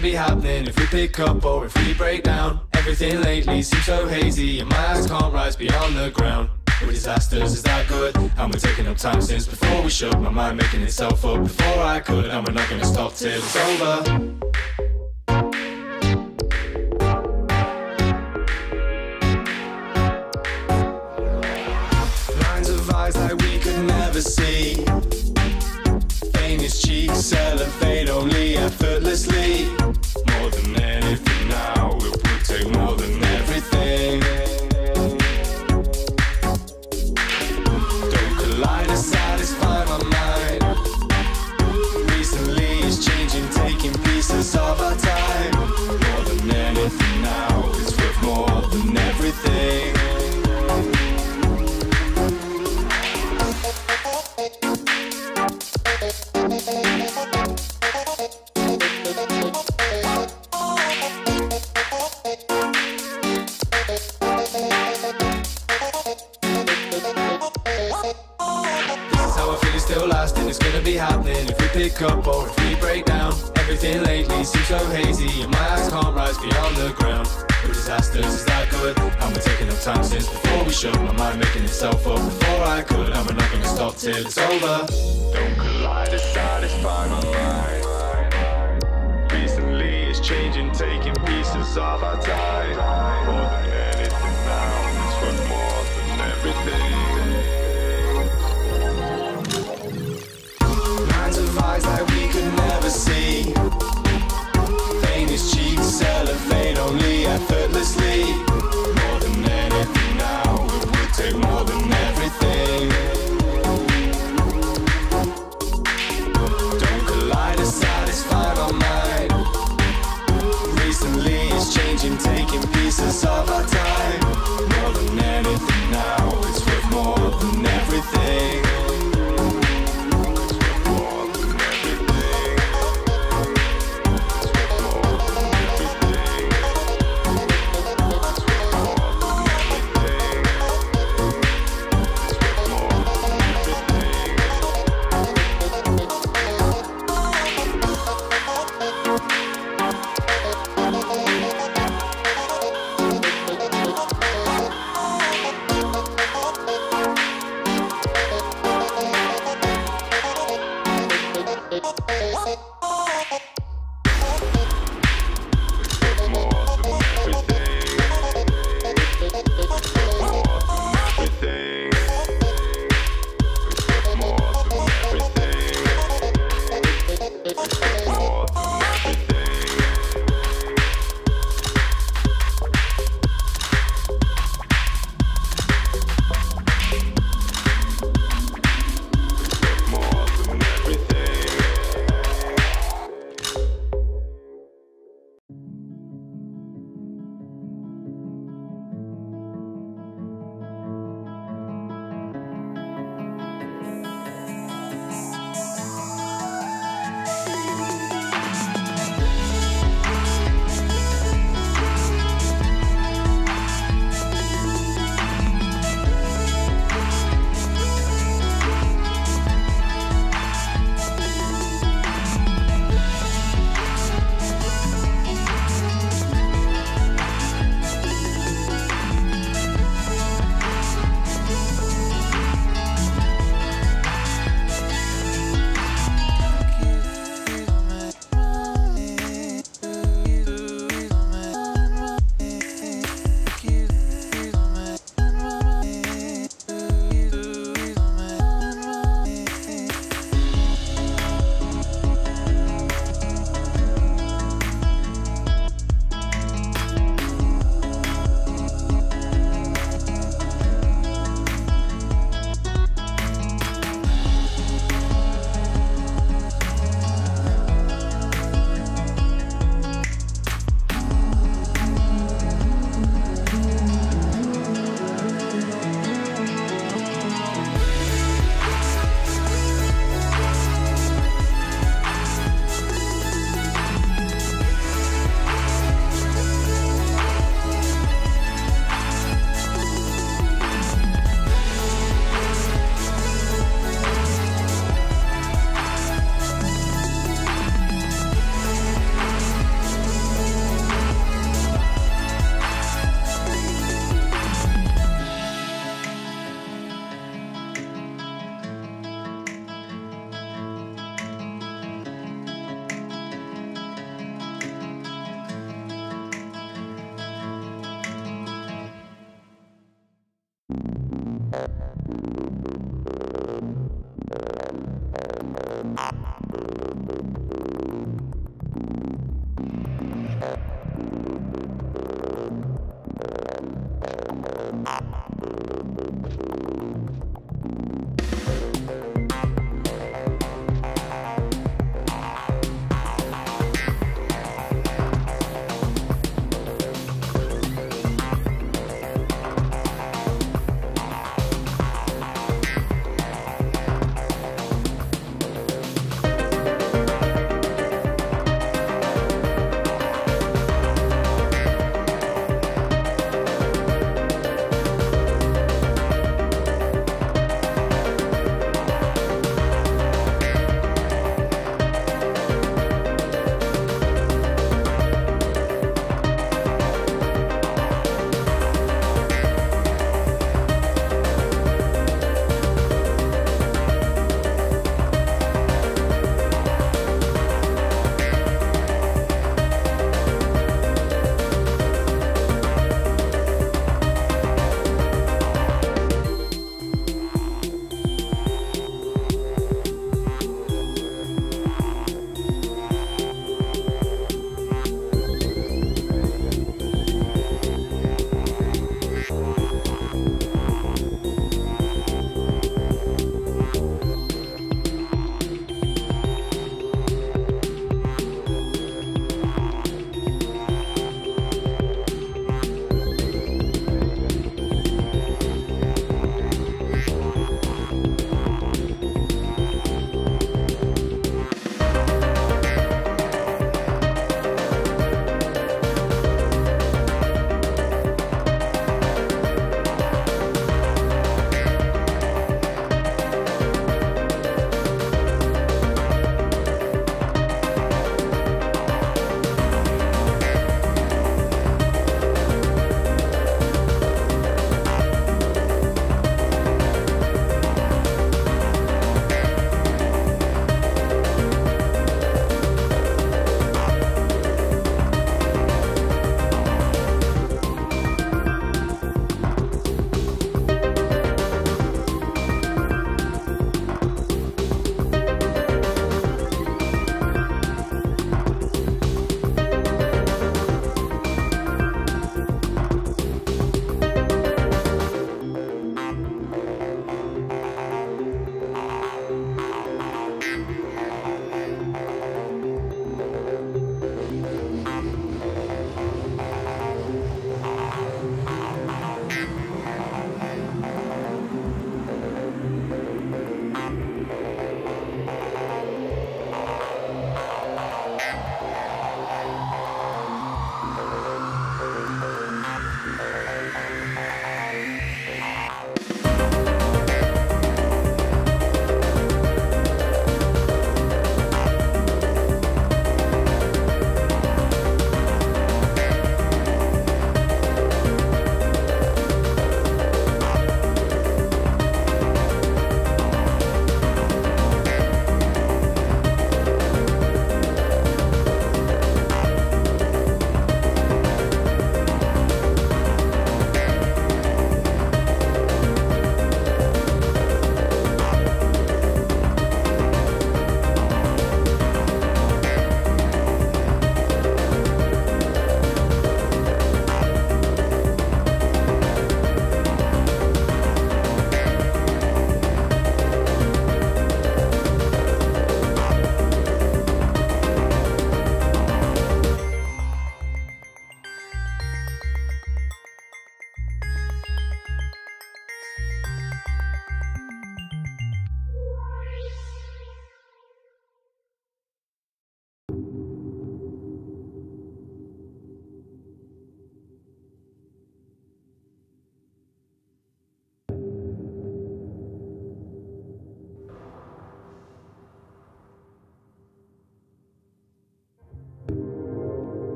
then be happening if we pick up or if we break down. Everything lately seems so hazy, and my eyes can't rise beyond the ground. We're disasters, is that good? And we're taking up time since before we should. My mind making itself up before I could, and we're not gonna stop till it's over. Lines of eyes we could never see. Cheeks only effortlessly. Take more than good? And we're taking up time since before we should. My mind making itself up before I could, and we're not gonna stop till it's over. Don't collide to satisfy my mind. Recently it's changing, taking pieces of our time. More than anything now, it's worth more than everything. Lines of eyes that we could never see. Faintest cheeks elevate only effortlessly. Pieces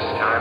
this time.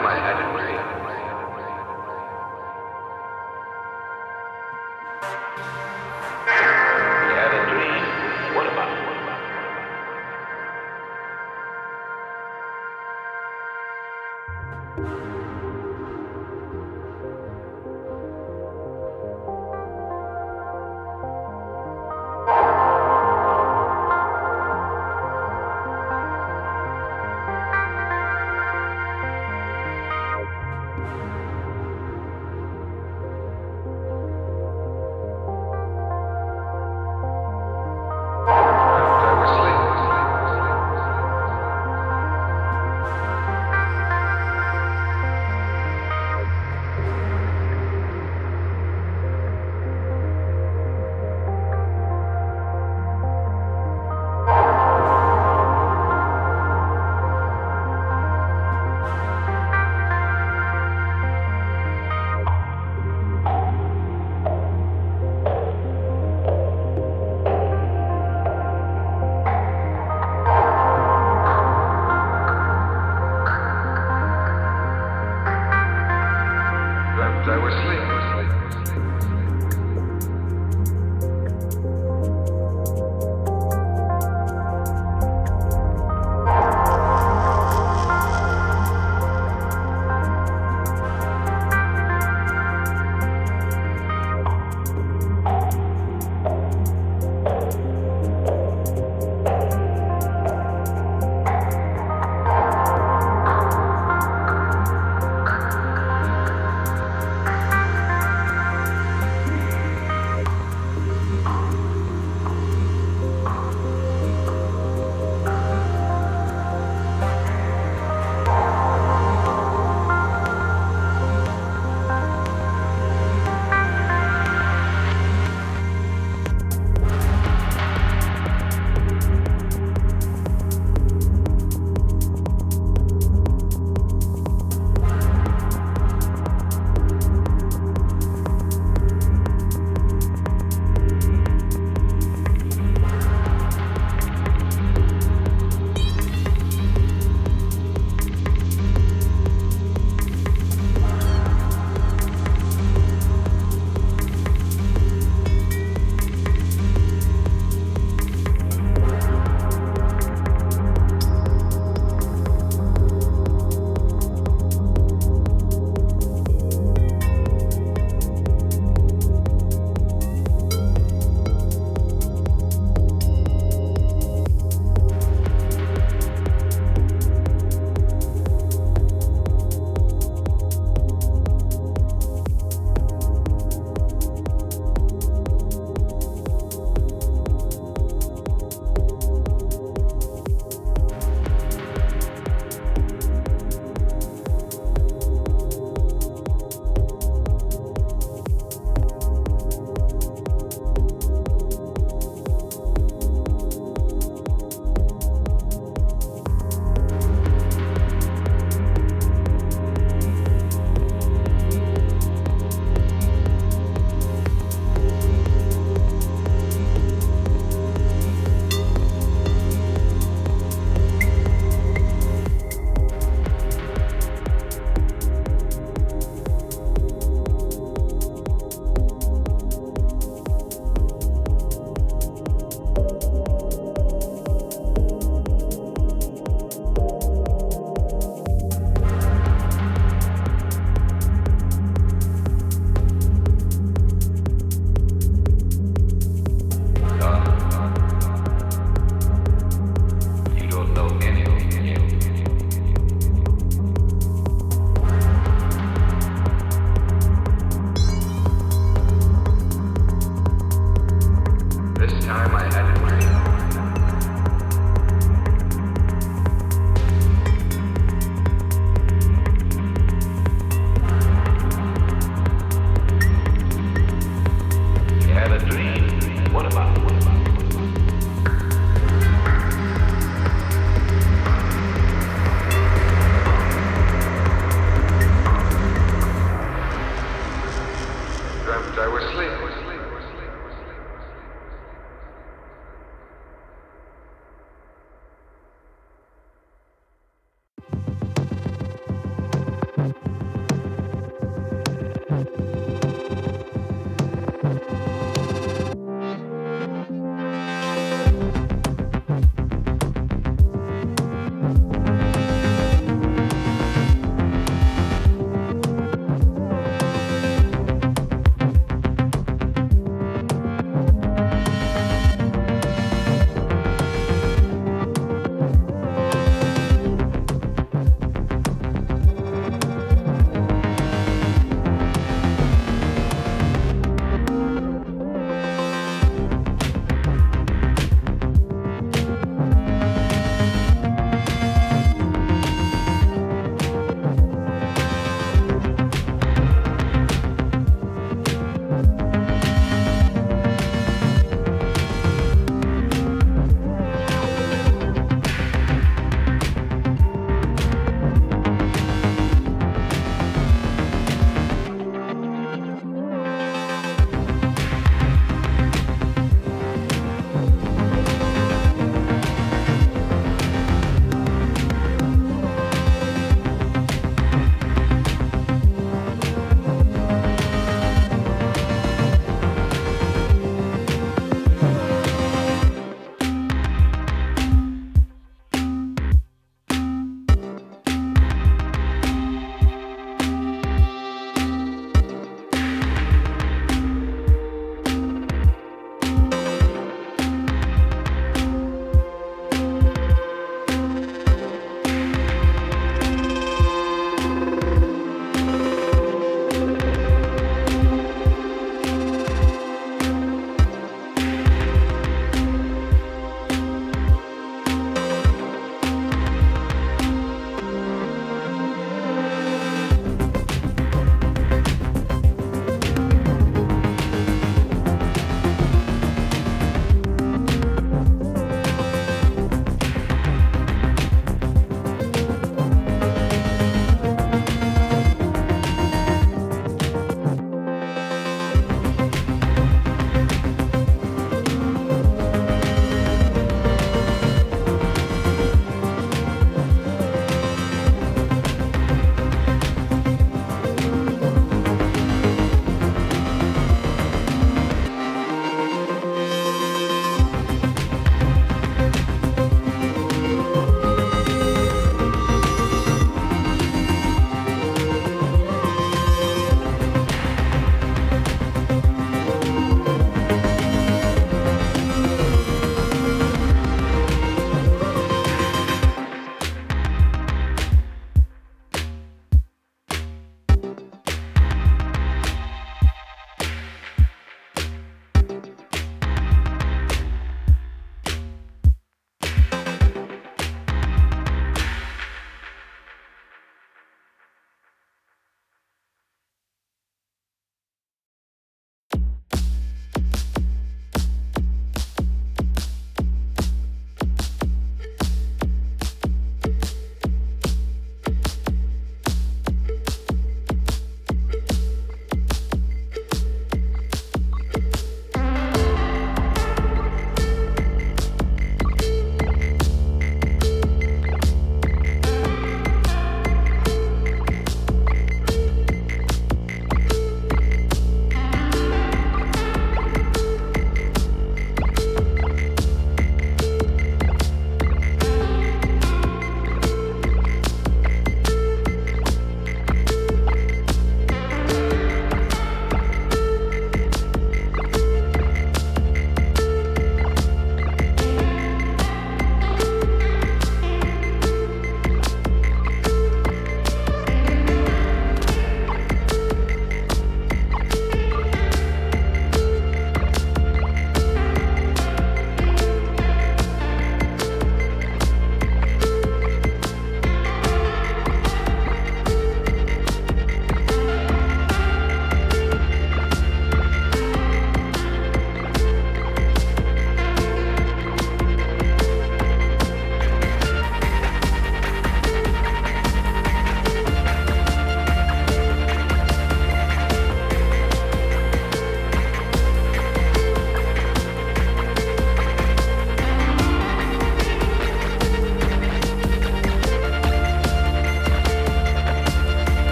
I was sleeping.